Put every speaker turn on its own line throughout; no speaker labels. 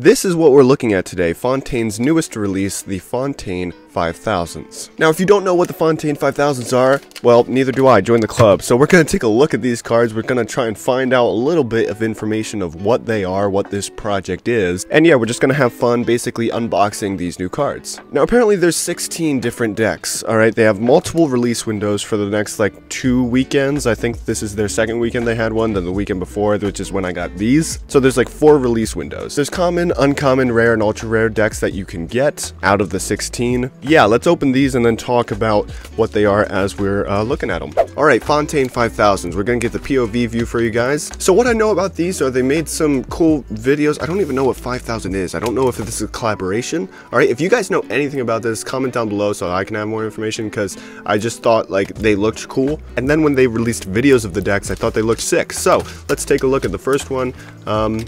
This is what we're looking at today, Fontaine's newest release, the Fontaine 5000s. Now, if you don't know what the Fontaine 5000s are, well, neither do I. Join the club. So we're going to take a look at these cards. We're going to try and find out a little bit of information of what they are, what this project is. And yeah, we're just going to have fun basically unboxing these new cards. Now, apparently there's 16 different decks, alright? They have multiple release windows for the next, like, two weekends. I think this is their second weekend they had one, then the weekend before, which is when I got these. So there's, like, four release windows. There's common, uncommon, rare, and ultra rare decks that you can get out of the 16 yeah, let's open these and then talk about what they are as we're uh, looking at them. Alright, Fontaine 5000s. We're going to get the POV view for you guys. So what I know about these are they made some cool videos. I don't even know what 5000 is. I don't know if this is a collaboration. Alright, if you guys know anything about this, comment down below so I can have more information because I just thought like they looked cool. And then when they released videos of the decks, I thought they looked sick. So let's take a look at the first one. Um,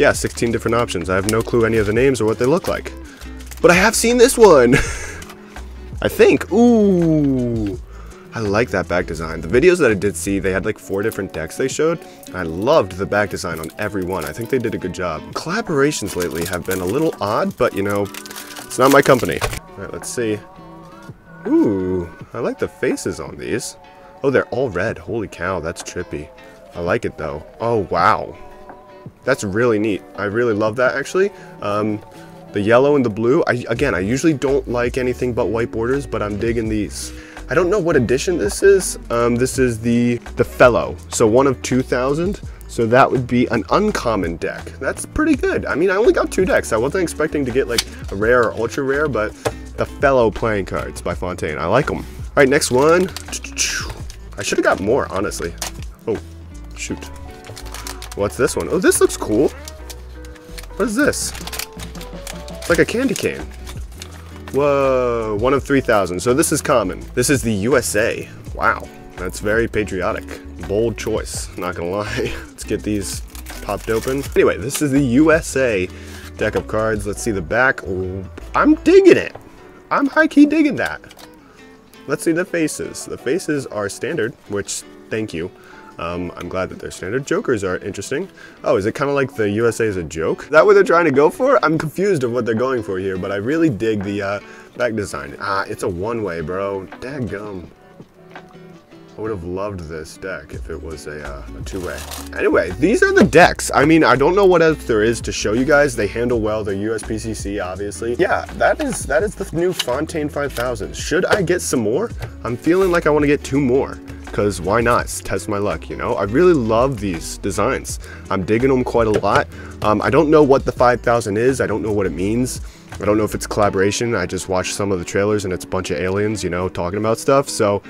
yeah, 16 different options. I have no clue any of the names or what they look like. But I have seen this one. I think. Ooh. I like that back design. The videos that I did see, they had like four different decks they showed. I loved the back design on every one. I think they did a good job. Collaborations lately have been a little odd, but you know, it's not my company. All right, let's see. Ooh, I like the faces on these. Oh, they're all red. Holy cow, that's trippy. I like it though. Oh, wow. That's really neat. I really love that actually. Um, the yellow and the blue, I, again, I usually don't like anything but white borders, but I'm digging these. I don't know what edition this is. Um, this is the, the Fellow, so one of 2,000. So that would be an uncommon deck. That's pretty good. I mean, I only got two decks. I wasn't expecting to get like a rare or ultra rare, but the Fellow playing cards by Fontaine. I like them. All right, next one. I should have got more, honestly. Oh, shoot. What's this one? Oh, this looks cool. What is this? It's like a candy cane. Whoa, one of 3,000. So this is common. This is the USA. Wow, that's very patriotic. Bold choice, not gonna lie. Let's get these popped open. Anyway, this is the USA deck of cards. Let's see the back. Ooh, I'm digging it. I'm high-key digging that. Let's see the faces. The faces are standard, which, thank you. Um, I'm glad that they're standard. Jokers are interesting. Oh, is it kind of like the USA is a joke? Is that what they're trying to go for? I'm confused of what they're going for here, but I really dig the uh, back design. Ah, it's a one-way, bro. Dadgum. I would have loved this deck if it was a, uh, a two-way. Anyway, these are the decks. I mean, I don't know what else there is to show you guys. They handle well. They're USPCC, obviously. Yeah, that is that is the new Fontaine 5000. Should I get some more? I'm feeling like I want to get two more because why not? Test my luck, you know? I really love these designs. I'm digging them quite a lot. Um, I don't know what the 5000 is. I don't know what it means. I don't know if it's collaboration. I just watched some of the trailers and it's a bunch of aliens, you know, talking about stuff. So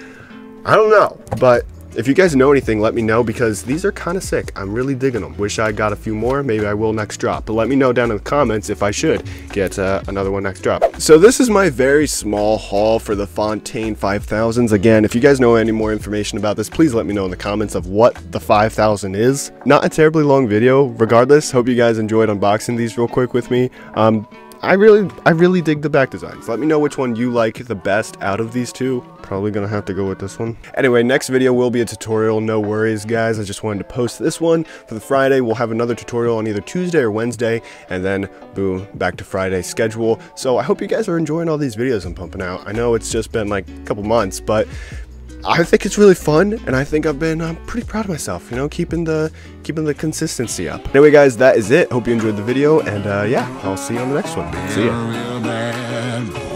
I don't know, but if you guys know anything, let me know because these are kind of sick. I'm really digging them. Wish I got a few more. Maybe I will next drop. But let me know down in the comments if I should get uh, another one next drop. So this is my very small haul for the Fontaine 5000s. Again, if you guys know any more information about this, please let me know in the comments of what the 5000 is. Not a terribly long video. Regardless, hope you guys enjoyed unboxing these real quick with me. Um, I really, I really dig the back designs. Let me know which one you like the best out of these two. Probably gonna have to go with this one. Anyway, next video will be a tutorial. No worries, guys. I just wanted to post this one for the Friday. We'll have another tutorial on either Tuesday or Wednesday, and then boom, back to Friday schedule. So I hope you guys are enjoying all these videos I'm pumping out. I know it's just been like a couple months, but I think it's really fun, and I think I've been uh, pretty proud of myself. You know, keeping the keeping the consistency up. Anyway, guys, that is it. Hope you enjoyed the video, and uh, yeah, I'll see you on the next one. See ya.